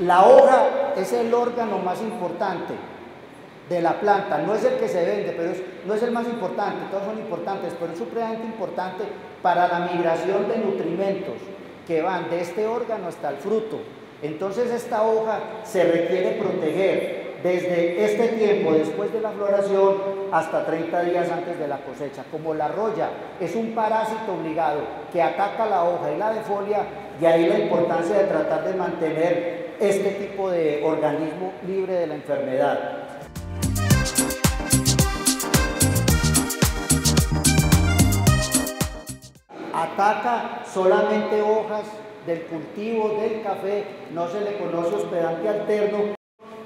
La hoja es el órgano más importante de la planta, no es el que se vende, pero no es el más importante, todos son importantes, pero es supremamente importante para la migración de nutrimentos que van de este órgano hasta el fruto. Entonces esta hoja se requiere proteger desde este tiempo, después de la floración, hasta 30 días antes de la cosecha. Como la roya es un parásito obligado que ataca la hoja y la defolia, y ahí la importancia de tratar de mantener este tipo de organismo libre de la enfermedad. Ataca solamente hojas del cultivo del café, no se le conoce hospedante alterno.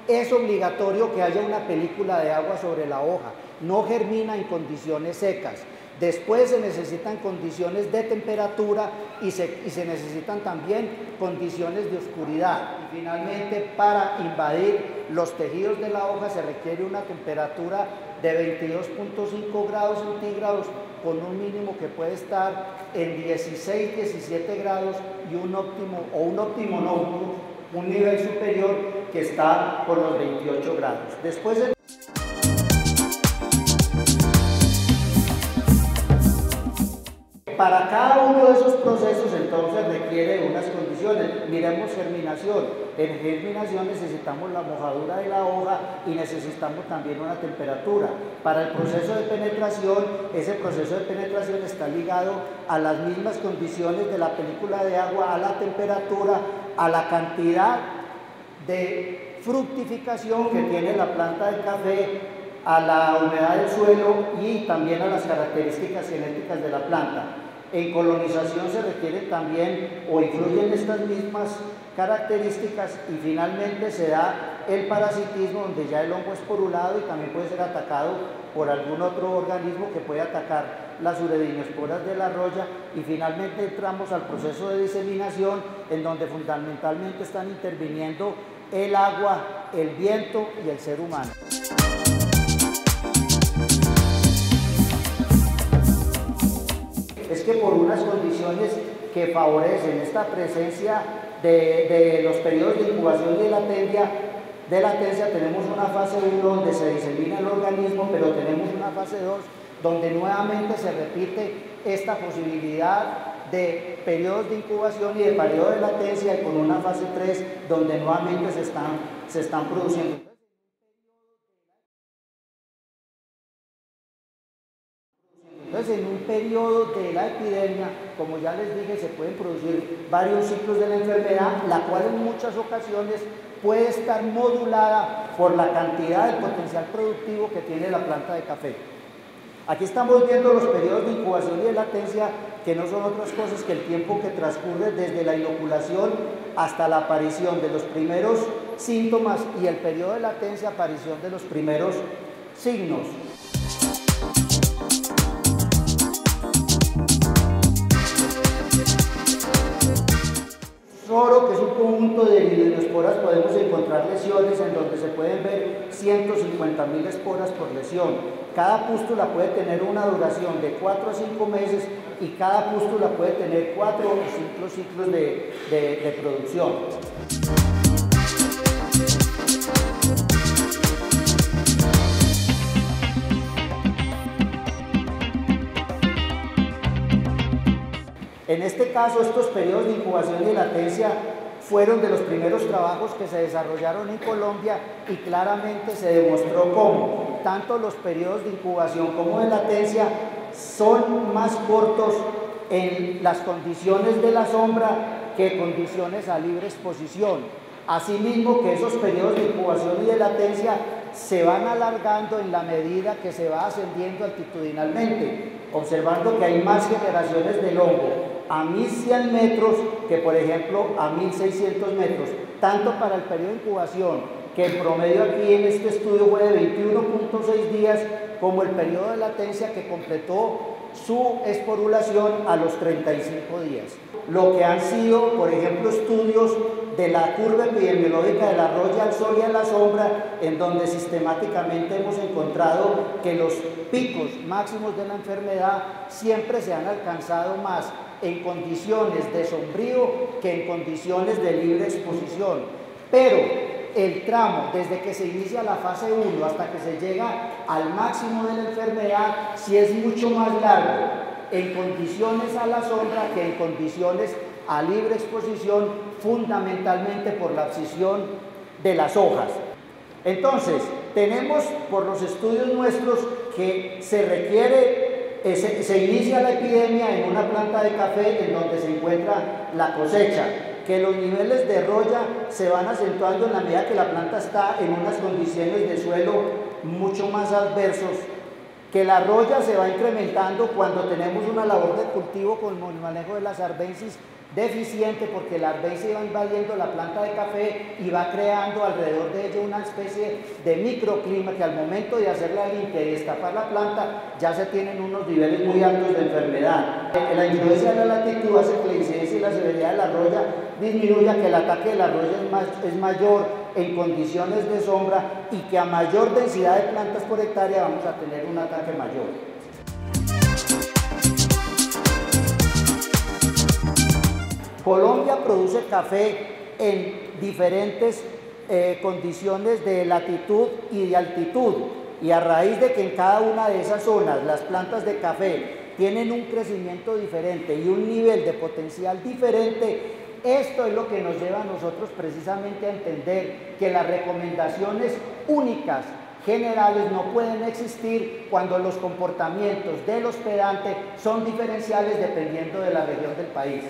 Es obligatorio que haya una película de agua sobre la hoja, no germina en condiciones secas. Después se necesitan condiciones de temperatura y se, necesitan también condiciones de oscuridad. Y finalmente, para invadir los tejidos de la hoja se requiere una temperatura de 22.5 grados centígrados con un mínimo que puede estar en 16, 17 grados y un óptimo, o un óptimo no, un nivel superior que está por los 28 grados. Después de Para cada uno de esos procesos entonces requiere unas condiciones. Miremos germinación. En germinación necesitamos la mojadura de la hoja y necesitamos también una temperatura. Para el proceso de penetración, ese proceso de penetración está ligado a las mismas condiciones de la película de agua, a la temperatura, a la cantidad de fructificación que tiene la planta de café, a la humedad del suelo y también a las características genéticas de la planta. En colonización se requieren también o influyen estas mismas características y finalmente se da el parasitismo donde ya el hongo es porulado y también puede ser atacado por algún otro organismo que puede atacar las uredinoesporas de la roya y finalmente entramos al proceso de diseminación en donde fundamentalmente están interviniendo el agua, el viento y el ser humano. es que por unas condiciones que favorecen esta presencia de, los periodos de incubación de latencia, de latencia tenemos una fase 1 donde se disemina el organismo, pero tenemos una fase 2 donde nuevamente se repite esta posibilidad de periodos de incubación y de periodo de latencia con una fase 3 donde nuevamente se están, se están produciendo. Entonces, en un periodo de la epidemia, como ya les dije, se pueden producir varios ciclos de la enfermedad, la cual en muchas ocasiones puede estar modulada por la cantidad de potencial productivo que tiene la planta de café. Aquí estamos viendo los periodos de incubación y de latencia, que no son otras cosas que el tiempo que transcurre desde la inoculación hasta la aparición de los primeros síntomas y el periodo de latencia, aparición de los primeros signos. Soro, que es un conjunto de esporas, podemos encontrar lesiones en donde se pueden ver 150 mil esporas por lesión. Cada pústula puede tener una duración de 4 a 5 meses y cada pústula puede tener 4 o 5 ciclos de, de producción. En este caso, estos periodos de incubación y latencia fueron de los primeros trabajos que se desarrollaron en Colombia y claramente se demostró cómo tanto los periodos de incubación como de latencia son más cortos en las condiciones de la sombra que condiciones a libre exposición. Asimismo que esos periodos de incubación y de latencia se van alargando en la medida que se va ascendiendo altitudinalmente, observando que hay más generaciones del hongo a 1100 metros que por ejemplo a 1600 metros, tanto para el periodo de incubación, que en promedio aquí en este estudio fue de 21.6 días, como el periodo de latencia que completó su esporulación a los 35 días. Lo que han sido, por ejemplo, estudios de la curva epidemiológica de la roya al sol y a la sombra, en donde sistemáticamente hemos encontrado que los picos máximos de la enfermedad siempre se han alcanzado más en condiciones de sombrío que en condiciones de libre exposición. Pero el tramo desde que se inicia la fase 1 hasta que se llega al máximo de la enfermedad, sí es mucho más largo en condiciones a la sombra que en condiciones a libre exposición, fundamentalmente por la abscisión de las hojas. Entonces, tenemos por los estudios nuestros que se requiere, eh, se, inicia la epidemia en una planta de café en donde se encuentra la cosecha, que los niveles de roya se van acentuando en la medida que la planta está en unas condiciones de suelo mucho más adversos, que la roya se va incrementando cuando tenemos una labor de cultivo con el manejo de las arbensis deficiente porque la se va invadiendo la planta de café y va creando alrededor de ella una especie de microclima que al momento de hacer la limpia y destapar la planta ya se tienen unos niveles muy altos de enfermedad. La influencia de la latitud hace que la incidencia y la severidad de la roya disminuya, que el ataque de la roya es, más, es mayor en condiciones de sombra y que a mayor densidad de plantas por hectárea vamos a tener un ataque mayor. Colombia produce café en diferentes eh, condiciones de latitud y de altitud y a raíz de que en cada una de esas zonas las plantas de café tienen un crecimiento diferente y un nivel de potencial diferente, esto es lo que nos lleva a nosotros precisamente a entender que las recomendaciones únicas generales no pueden existir cuando los comportamientos del hospedante son diferenciales dependiendo de la región del país.